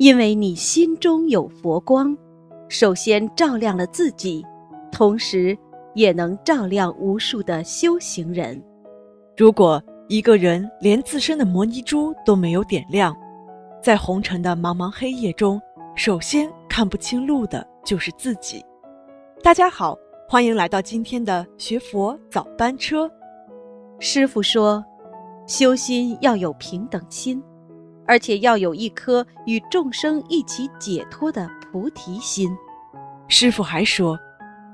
因为你心中有佛光，首先照亮了自己，同时也能照亮无数的修行人。如果一个人连自身的摩尼珠都没有点亮，在红尘的茫茫黑夜中，首先看不清路的就是自己。大家好，欢迎来到今天的学佛早班车。师傅说，修心要有平等心，而且要有一颗与众生一起解脱的菩提心。师傅还说，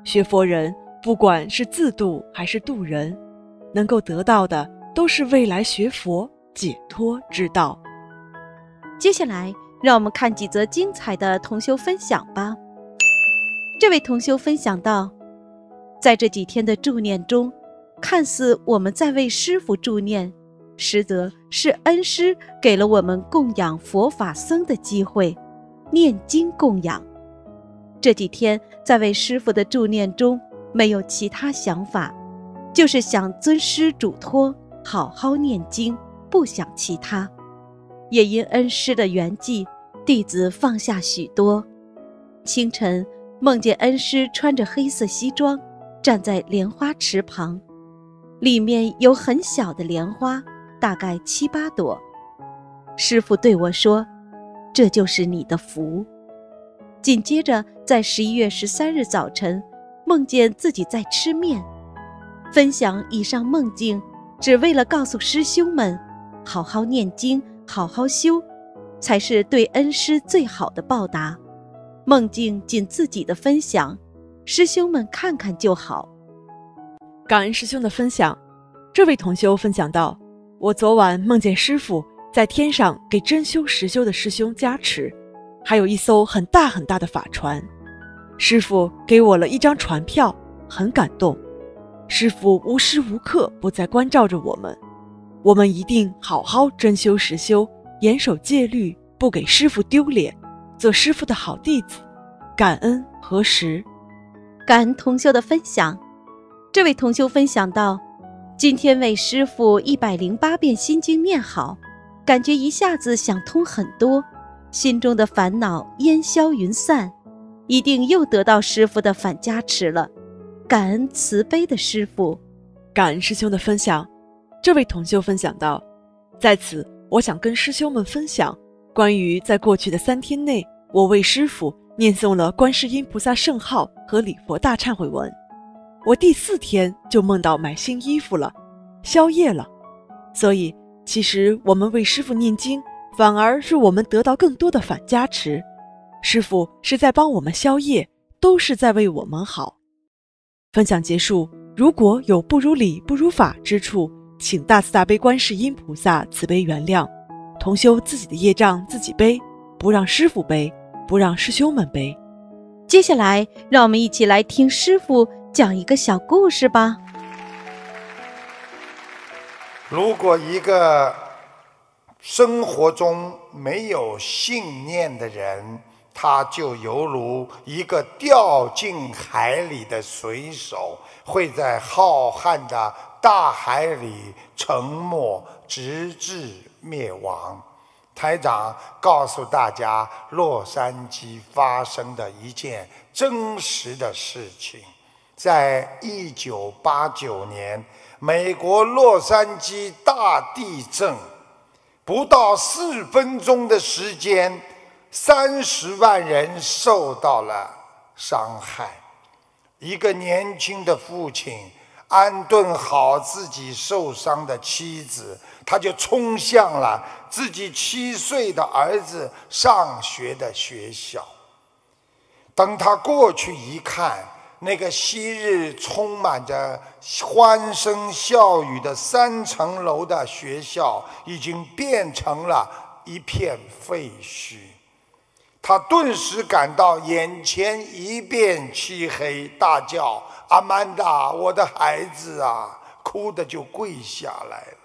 学佛人不管是自度还是度人，能够得到的。都是未来学佛解脱之道。接下来，让我们看几则精彩的同修分享吧。这位同修分享到，在这几天的助念中，看似我们在为师傅助念，实则是恩师给了我们供养佛法僧的机会，念经供养。这几天在为师傅的助念中，没有其他想法，就是想尊师嘱托。好好念经，不想其他。也因恩师的圆寂，弟子放下许多。清晨梦见恩师穿着黑色西装，站在莲花池旁，里面有很小的莲花，大概七八朵。师傅对我说：“这就是你的福。”紧接着，在十一月十三日早晨，梦见自己在吃面。分享以上梦境。只为了告诉师兄们，好好念经，好好修，才是对恩师最好的报答。梦境仅自己的分享，师兄们看看就好。感恩师兄的分享。这位同修分享到：我昨晚梦见师傅在天上给真修实修的师兄加持，还有一艘很大很大的法船。师傅给我了一张船票，很感动。师傅无时无刻不在关照着我们，我们一定好好真修实修，严守戒律，不给师傅丢脸，做师傅的好弟子。感恩何时？感恩同修的分享。这位同修分享到：今天为师傅一百零八遍心经念好，感觉一下子想通很多，心中的烦恼烟消云散，一定又得到师傅的反加持了。感恩慈悲的师傅，感恩师兄的分享。这位同修分享到，在此我想跟师兄们分享关于在过去的三天内，我为师傅念诵了观世音菩萨圣号和礼佛大忏悔文。我第四天就梦到买新衣服了，宵夜了。所以其实我们为师傅念经，反而是我们得到更多的反加持。师傅是在帮我们宵夜，都是在为我们好。分享结束，如果有不如理、不如法之处，请大慈大悲观世音菩萨慈悲原谅。同修自己的业障自己背，不让师傅背，不让师兄们背。接下来，让我们一起来听师傅讲一个小故事吧。如果一个生活中没有信念的人，他就犹如一个掉进海里的水手，会在浩瀚的大海里沉没，直至灭亡。台长告诉大家，洛杉矶发生的一件真实的事情：在一九八九年，美国洛杉矶大地震，不到四分钟的时间。三十万人受到了伤害。一个年轻的父亲安顿好自己受伤的妻子，他就冲向了自己七岁的儿子上学的学校。等他过去一看，那个昔日充满着欢声笑语的三层楼的学校，已经变成了一片废墟。他顿时感到眼前一片漆黑，大叫：“阿曼达，我的孩子啊！”哭的就跪下来了，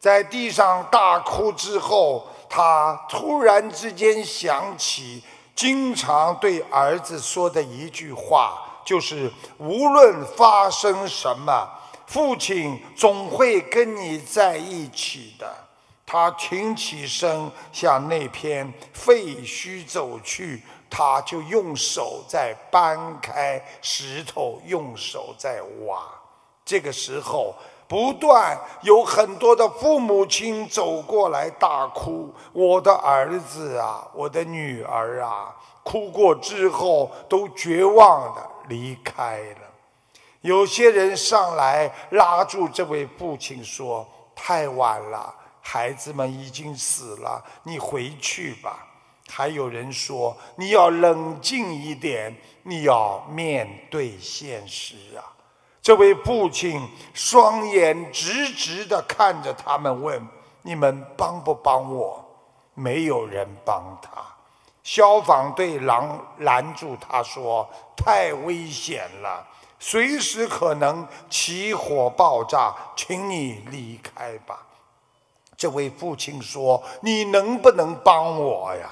在地上大哭之后，他突然之间想起经常对儿子说的一句话，就是无论发生什么，父亲总会跟你在一起的。他挺起身向那片废墟走去，他就用手在搬开石头，用手在挖。这个时候，不断有很多的父母亲走过来大哭：“我的儿子啊，我的女儿啊！”哭过之后，都绝望的离开了。有些人上来拉住这位父亲说：“太晚了，孩子们已经死了，你回去吧。”还有人说：“你要冷静一点，你要面对现实啊。”这位父亲双眼直直的看着他们，问：“你们帮不帮我？”没有人帮他。消防队拦拦住他说：“太危险了。”随时可能起火爆炸，请你离开吧。这位父亲说：“你能不能帮我呀？”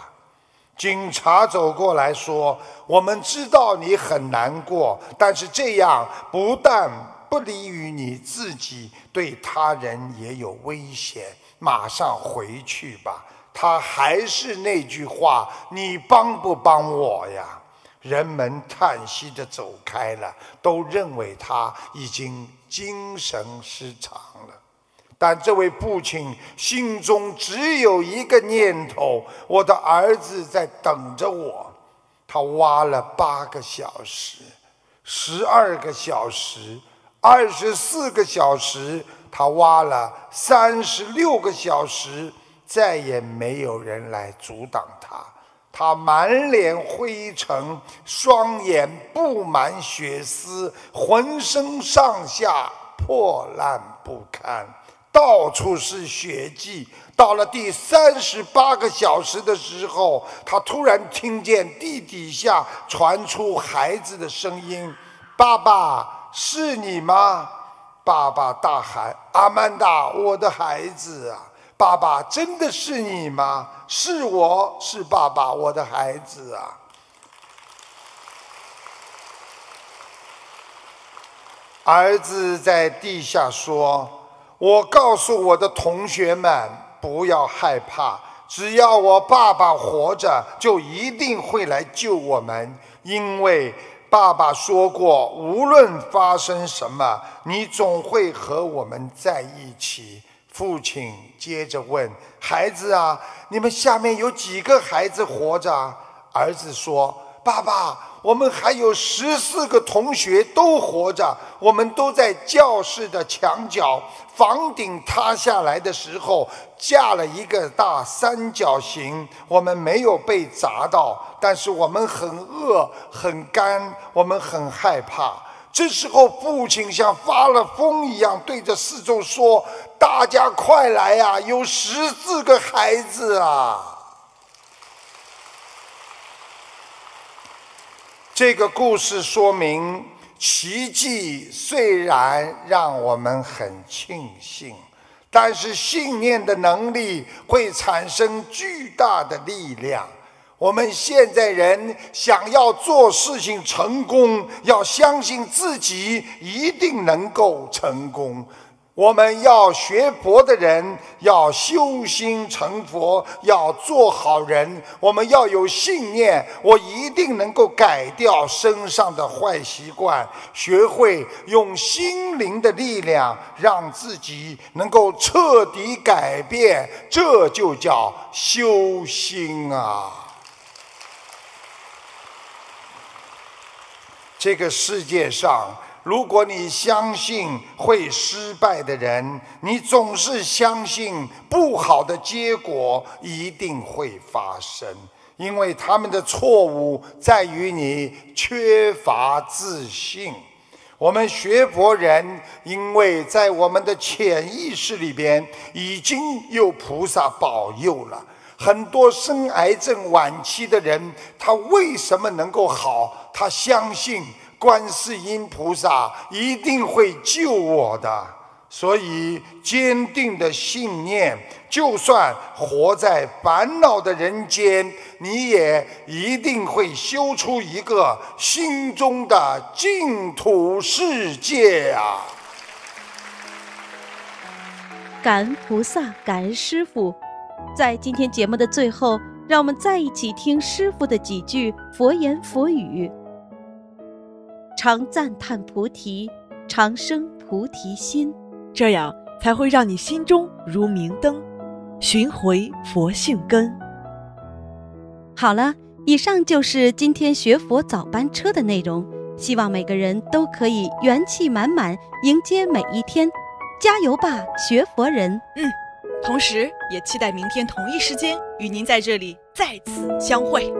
警察走过来说：“我们知道你很难过，但是这样不但不利于你自己，对他人也有危险。马上回去吧。”他还是那句话：“你帮不帮我呀？”人们叹息着走开了，都认为他已经精神失常了。但这位父亲心中只有一个念头：我的儿子在等着我。他挖了八个小时、十二个小时、二十四个小时，他挖了三十六个小时，再也没有人来阻挡他。他满脸灰尘，双眼布满血丝，浑身上下破烂不堪，到处是血迹。到了第三十八个小时的时候，他突然听见地底下传出孩子的声音：“爸爸，是你吗？”爸爸大喊：“阿曼达，我的孩子啊！”爸爸，真的是你吗？是我是爸爸，我的孩子啊！儿子在地下说：“我告诉我的同学们，不要害怕，只要我爸爸活着，就一定会来救我们。因为爸爸说过，无论发生什么，你总会和我们在一起。”父亲接着问：“孩子啊，你们下面有几个孩子活着？”儿子说：“爸爸，我们还有十四个同学都活着，我们都在教室的墙角。房顶塌下来的时候，架了一个大三角形，我们没有被砸到，但是我们很饿、很干，我们很害怕。”这时候，父亲像发了疯一样对着四周说：“大家快来呀，有十四个孩子啊！”这个故事说明，奇迹虽然让我们很庆幸，但是信念的能力会产生巨大的力量。我们现在人想要做事情成功，要相信自己一定能够成功。我们要学佛的人要修心成佛，要做好人。我们要有信念，我一定能够改掉身上的坏习惯，学会用心灵的力量让自己能够彻底改变。这就叫修心啊！这个世界上，如果你相信会失败的人，你总是相信不好的结果一定会发生，因为他们的错误在于你缺乏自信。我们学佛人，因为在我们的潜意识里边已经有菩萨保佑了，很多生癌症晚期的人，他为什么能够好？他相信观世音菩萨一定会救我的，所以坚定的信念，就算活在烦恼的人间，你也一定会修出一个心中的净土世界啊！感恩菩萨，感恩师傅。在今天节目的最后，让我们再一起听师傅的几句佛言佛语：常赞叹菩提，常生菩提心，这样才会让你心中如明灯，寻回佛性根。好了，以上就是今天学佛早班车的内容。希望每个人都可以元气满满迎接每一天，加油吧，学佛人！嗯，同时也期待明天同一时间与您在这里再次相会。